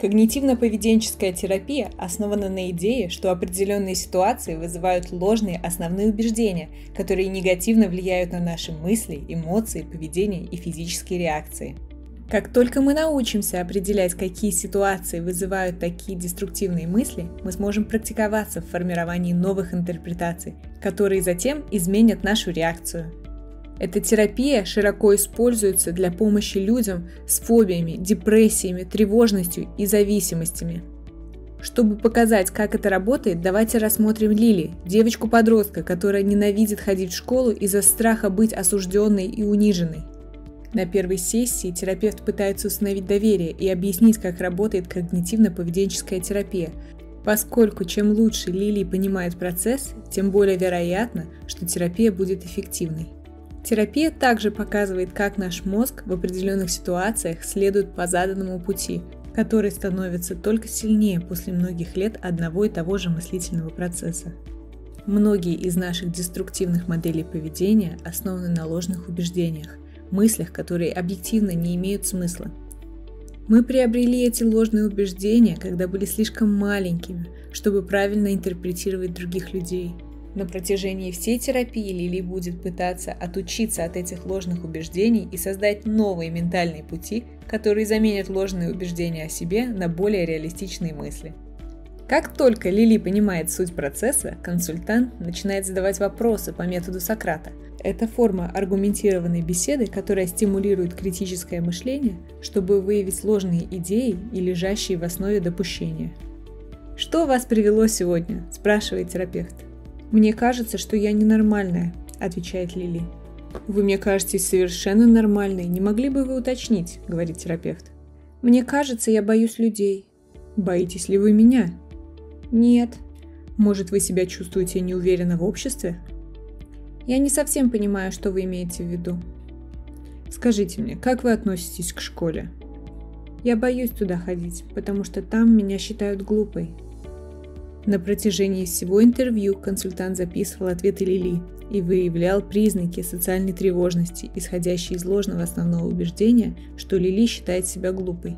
Когнитивно-поведенческая терапия основана на идее, что определенные ситуации вызывают ложные основные убеждения, которые негативно влияют на наши мысли, эмоции, поведение и физические реакции. Как только мы научимся определять, какие ситуации вызывают такие деструктивные мысли, мы сможем практиковаться в формировании новых интерпретаций, которые затем изменят нашу реакцию. Эта терапия широко используется для помощи людям с фобиями, депрессиями, тревожностью и зависимостями. Чтобы показать, как это работает, давайте рассмотрим Лили, девочку-подростка, которая ненавидит ходить в школу из-за страха быть осужденной и униженной. На первой сессии терапевт пытается установить доверие и объяснить, как работает когнитивно-поведенческая терапия, поскольку чем лучше Лили понимает процесс, тем более вероятно, что терапия будет эффективной. Терапия также показывает, как наш мозг в определенных ситуациях следует по заданному пути, который становится только сильнее после многих лет одного и того же мыслительного процесса. Многие из наших деструктивных моделей поведения основаны на ложных убеждениях, мыслях, которые объективно не имеют смысла. Мы приобрели эти ложные убеждения, когда были слишком маленькими, чтобы правильно интерпретировать других людей – на протяжении всей терапии Лили будет пытаться отучиться от этих ложных убеждений и создать новые ментальные пути, которые заменят ложные убеждения о себе на более реалистичные мысли. Как только Лили понимает суть процесса, консультант начинает задавать вопросы по методу Сократа. Это форма аргументированной беседы, которая стимулирует критическое мышление, чтобы выявить ложные идеи и лежащие в основе допущения. «Что вас привело сегодня?» – спрашивает терапевт. «Мне кажется, что я ненормальная», – отвечает Лили. «Вы мне кажетесь совершенно нормальной. Не могли бы вы уточнить?» – говорит терапевт. «Мне кажется, я боюсь людей». «Боитесь ли вы меня?» «Нет». «Может, вы себя чувствуете неуверенно в обществе?» «Я не совсем понимаю, что вы имеете в виду». «Скажите мне, как вы относитесь к школе?» «Я боюсь туда ходить, потому что там меня считают глупой», на протяжении всего интервью консультант записывал ответы Лили и выявлял признаки социальной тревожности, исходящие из ложного основного убеждения, что Лили считает себя глупой.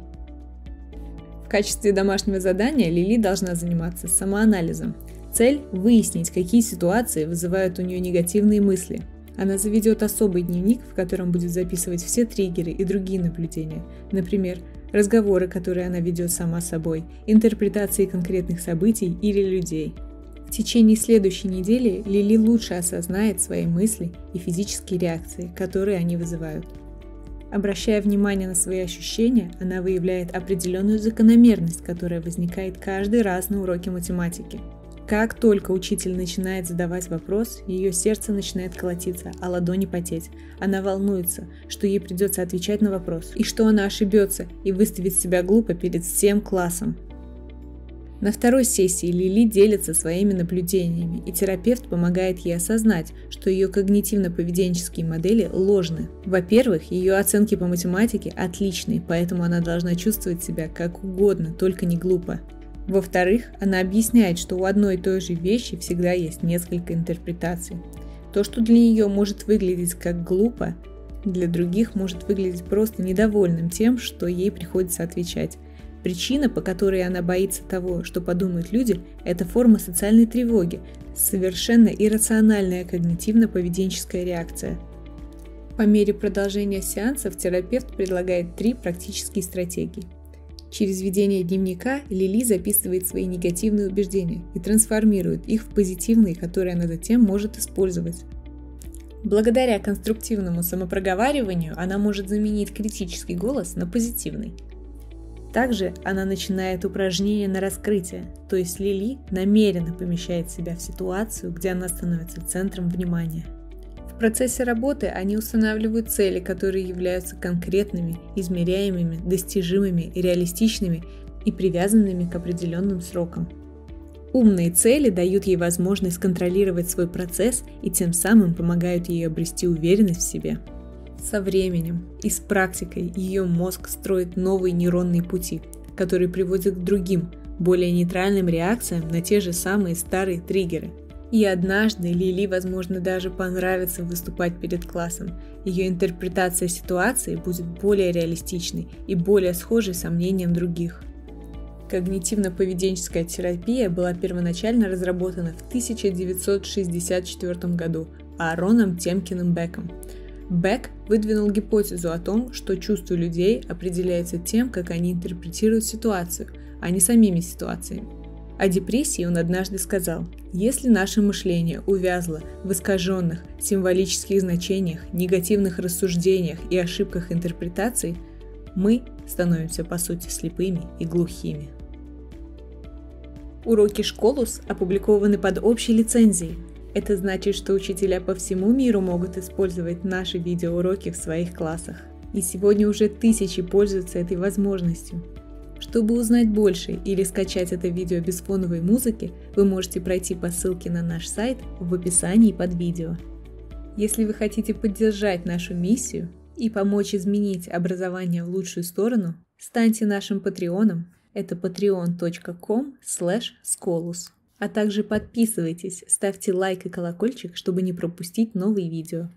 В качестве домашнего задания Лили должна заниматься самоанализом. Цель – выяснить, какие ситуации вызывают у нее негативные мысли. Она заведет особый дневник, в котором будет записывать все триггеры и другие наблюдения. Например, разговоры, которые она ведет сама собой, интерпретации конкретных событий или людей. В течение следующей недели Лили лучше осознает свои мысли и физические реакции, которые они вызывают. Обращая внимание на свои ощущения, она выявляет определенную закономерность, которая возникает каждый раз на уроке математики – как только учитель начинает задавать вопрос, ее сердце начинает колотиться, а ладони потеть. Она волнуется, что ей придется отвечать на вопрос, и что она ошибется и выставит себя глупо перед всем классом. На второй сессии Лили делится своими наблюдениями, и терапевт помогает ей осознать, что ее когнитивно-поведенческие модели ложны. Во-первых, ее оценки по математике отличные, поэтому она должна чувствовать себя как угодно, только не глупо. Во-вторых, она объясняет, что у одной и той же вещи всегда есть несколько интерпретаций. То, что для нее может выглядеть как глупо, для других может выглядеть просто недовольным тем, что ей приходится отвечать. Причина, по которой она боится того, что подумают люди, это форма социальной тревоги, совершенно иррациональная когнитивно-поведенческая реакция. По мере продолжения сеансов терапевт предлагает три практические стратегии – Через ведение дневника Лили записывает свои негативные убеждения и трансформирует их в позитивные, которые она затем может использовать. Благодаря конструктивному самопроговариванию она может заменить критический голос на позитивный. Также она начинает упражнение на раскрытие, то есть Лили намеренно помещает себя в ситуацию, где она становится центром внимания процессе работы они устанавливают цели, которые являются конкретными, измеряемыми, достижимыми реалистичными и привязанными к определенным срокам. Умные цели дают ей возможность контролировать свой процесс и тем самым помогают ей обрести уверенность в себе. Со временем и с практикой ее мозг строит новые нейронные пути, которые приводят к другим, более нейтральным реакциям на те же самые старые триггеры – и однажды Лили, возможно, даже понравится выступать перед классом. Ее интерпретация ситуации будет более реалистичной и более схожей с мнением других. Когнитивно-поведенческая терапия была первоначально разработана в 1964 году Аароном Темкиным Беком. Бек выдвинул гипотезу о том, что чувства людей определяются тем, как они интерпретируют ситуацию, а не самими ситуациями. О депрессии он однажды сказал, если наше мышление увязло в искаженных символических значениях, негативных рассуждениях и ошибках интерпретаций, мы становимся по сути слепыми и глухими. Уроки Школус опубликованы под общей лицензией. Это значит, что учителя по всему миру могут использовать наши видеоуроки в своих классах. И сегодня уже тысячи пользуются этой возможностью. Чтобы узнать больше или скачать это видео без фоновой музыки, вы можете пройти по ссылке на наш сайт в описании под видео. Если вы хотите поддержать нашу миссию и помочь изменить образование в лучшую сторону, станьте нашим патреоном это patreon.com skolus. А также подписывайтесь, ставьте лайк и колокольчик, чтобы не пропустить новые видео.